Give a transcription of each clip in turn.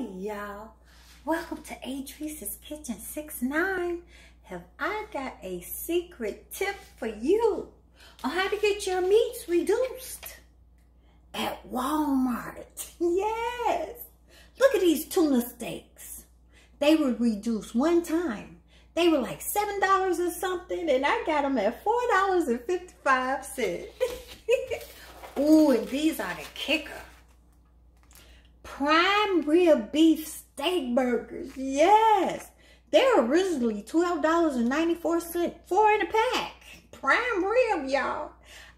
Hey y'all, welcome to Adriese's Kitchen 6-9. Have I got a secret tip for you on how to get your meats reduced at Walmart? Yes, look at these tuna steaks. They were reduced one time. They were like $7 or something and I got them at $4.55. Ooh, and these are the kicker prime rib beef steak burgers. Yes. They're originally $12.94 four in a pack. Prime rib, y'all.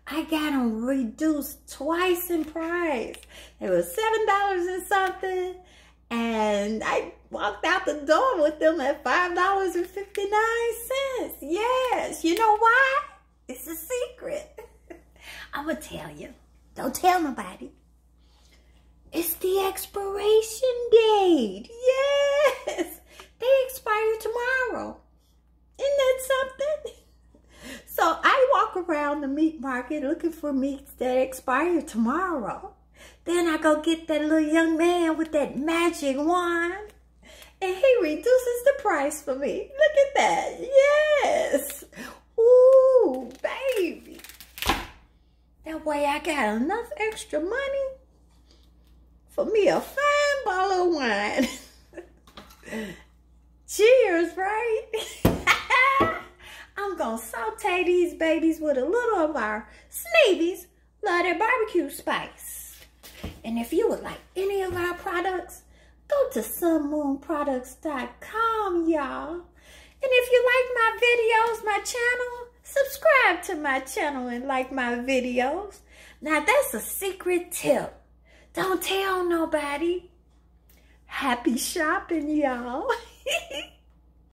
I got them reduced twice in price. It was $7 and something. And I walked out the door with them at $5.59. Yes. You know why? It's a secret. I'm going to tell you. Don't tell nobody. Expiration date. Yes. They expire tomorrow. Isn't that something? So I walk around the meat market looking for meats that expire tomorrow. Then I go get that little young man with that magic wand. And he reduces the price for me. Look at that. Yes. Ooh, baby. That way I got enough extra money for me a fine bottle of wine. Cheers, right? I'm to saute these babies with a little of our Sneevy's Love Barbecue Spice. And if you would like any of our products, go to sunmoonproducts.com, y'all. And if you like my videos, my channel, subscribe to my channel and like my videos. Now, that's a secret tip. Don't tell nobody. Happy shopping, y'all.